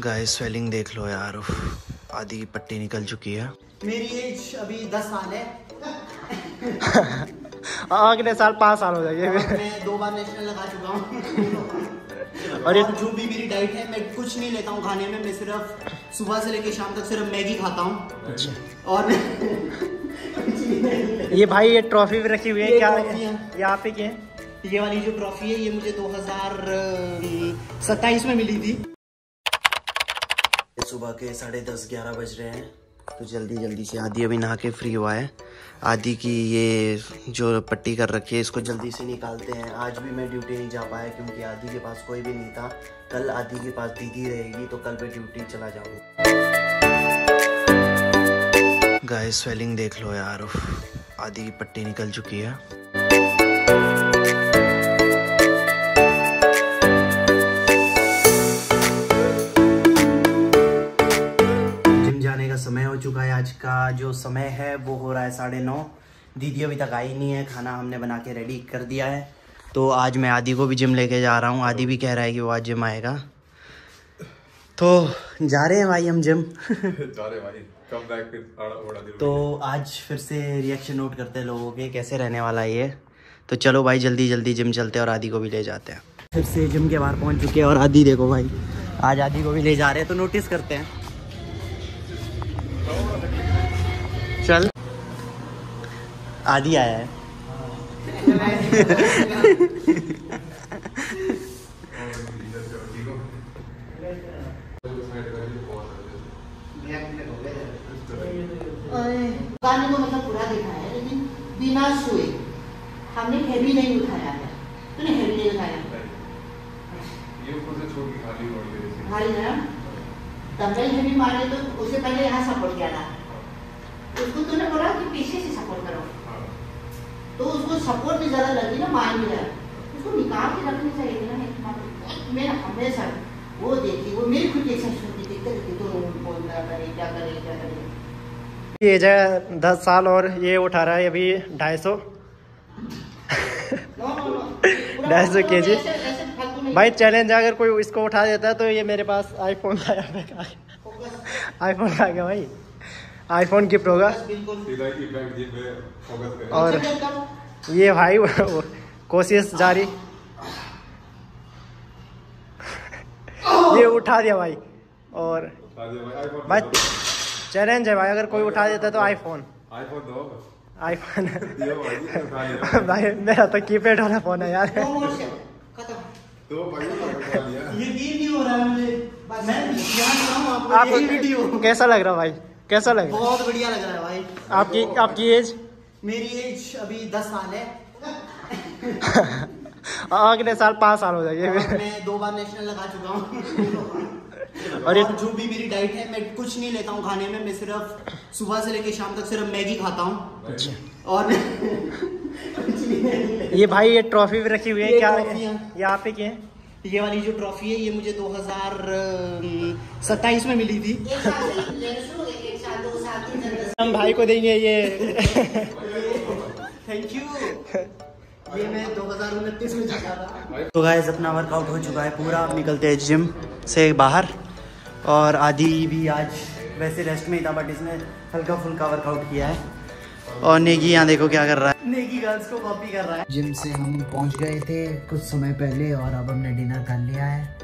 गाय swelling देख लो यार आधी की पट्टी निकल चुकी है। मेरी एज अभी दस साल है। अगले साल पाँच साल हो जाएँगे। मैं दो बार नेशनल लगा चुका हूँ। और ये जो भी मेरी डाइट है मैं कुछ नहीं लेता हूँ खाने में मैं सिर्फ़ सुबह से लेकर शाम तक सिर्फ़ मैगी खाता हूँ। अच्छा। और ये भाई ये ट्रॉफी भी रखी हुई है क्या है। यहाँ पे क्या है? ये वाली जो ट्रॉफी है ये मुझे 2027 में मिली थी। सुबह के साढ़े दस, ग्यारह बज रहे हैं। तो जल्दी जल्दी से आदि अभी नहा के फ्री हुआ है। आदि की ये जो पट्टी कर रखी है, इसको जल्दी से निकालते हैं। आज भी मैं ड्यूटी नहीं जा पाया क्योंकि आदि के पास कोई भी नहीं था। कल आदि के पास दीदी रहेगी तो कल मैं ड्यूटी चला जाऊँगा। गाय स्वेलिंग देख लो यार। आदि की पट्टी निकल चुकी है। चुका है आज का जो समय है वो हो रहा है साढ़े नौ। दीदी अभी तक आई नहीं है खाना हमने बना के रेडी कर दिया है। तो आज मैं आदि को भी जिम लेके जा रहा हूँ। आदि भी कह रहा है कि वो आज जिम आएगा। तो जा रहे हैं भाई हम जिम जा रहे भाई। कम बैक फिर ओड़ा तो आज फिर से रिएक्शन नोट करते हैं लोगों के कैसे रहने वाला है ये। तो चलो भाई जल्दी जल्दी जिम चलते हैं और आदि को भी ले जाते हैं। फिर से जिम के बाहर पहुँच चुके हैं और आदि देखो भाई आज आदि को भी ले जा रहे हैं। तो नोटिस करते हैं। चल। आदि आया है। गाने को मतलब पूरा देखा है लेकिन बिना सोए हमने हैवी नहीं उठाया है। तूने हैवी नहीं उठाया? ये ऊपर से छोड़ के खाली रोड ले रही ना डंबल हैवी मारे तो उससे पहले यहाँ सपोर्ट किया था। उसको तूने बोला कि पीछे से सपोर्ट करो। तो उसको सपोर्ट भी ज़्यादा लगी ना मार भी रहा उसको निकाल के रखनी चाहिए ना एक बार। मैं हमेशा वो देखी वो मेरी खुद की होती देखते रहती तो बोल क्या करे क्या करे क्या करे। ये है दस साल और ये उठा रहा है अभी ढाई सौ। नो नो नो ढाई सौ के जी ऐसे ऐसे फालतू नहीं भाई चैलेंज है अगर कोई इसको उठा देता है तो ये मेरे पास आईफोन आया फोकस आईफोन आ गया भाई। आईफोन गिफ्ट होगा और ये भाई कोशिश जारी। ये उठा दिया भाई। और भाई चैलेंज है भाई अगर कोई उठा देता है तो आईफोन आईफोन दो आईफोन भाई मेरा तो कीपैड वाला फ़ोन है यार। लिया। यकीन नहीं हो रहा है मुझे। मैं ध्यान रहा आपको आपको वीडियो कैसा लग रहा भाई? कैसा लग रहा बहुत बढ़िया लग रहा है भाई। आपकी आपकी एज मेरी एज अभी दस साल है। अगले साल? पाँच साल हो जाएँगे। मैं दो बार नेशनल लगा चुका हूँ। और और ये- जो भी मेरी डाइट है मैं कुछ नहीं लेता हूँ खाने में। मैं सिर्फ़ सुबह से लेकर शाम तक सिर्फ़ मैगी खाता हूँ। और नहीं लेता। ये भाई ये ट्रॉफी भी रखी हुई है क्या है। यहाँ पे क्या है? ये वाली जो ट्रॉफी है ये मुझे 2027 में मिली थी। हम भाई को देंगे ये। थैंक यू ये मैं 2029 में जीता था तो गाइस अपना वर्कआउट हो चुका है पूरा। अब निकलते हैं जिम से बाहर। और आदि भी आज वैसे रेस्ट में ही था बट इसने हल्का फुल्का वर्कआउट किया है। और नेगी यहाँ देखो क्या कर रहा है। नेगी गर्ल्स को कॉपी कर रहा है। जिम से हम पहुँच गए थे कुछ समय पहले और अब हमने डिनर कर लिया है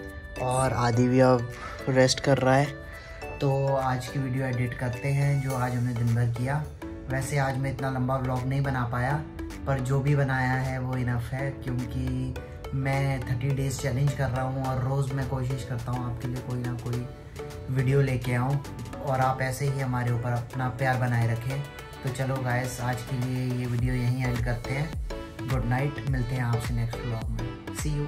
और आदि भी अब रेस्ट कर रहा है। तो आज की वीडियो एडिट करते हैं जो आज हमने दिन भर किया। वैसे आज मैं इतना लंबा ब्लॉग नहीं बना पाया पर जो भी बनाया है वो इनफ है क्योंकि मैं थर्टी डेज़ चैलेंज कर रहा हूँ और रोज़ मैं कोशिश करता हूँ आपके लिए कोई ना कोई वीडियो लेके आऊँ। और आप ऐसे ही हमारे ऊपर अपना प्यार बनाए रखें। तो चलो गायस आज के लिए ये वीडियो यहीं एंड करते हैं। गुड नाइट मिलते हैं आपसे नेक्स्ट ब्लॉग में। सी यू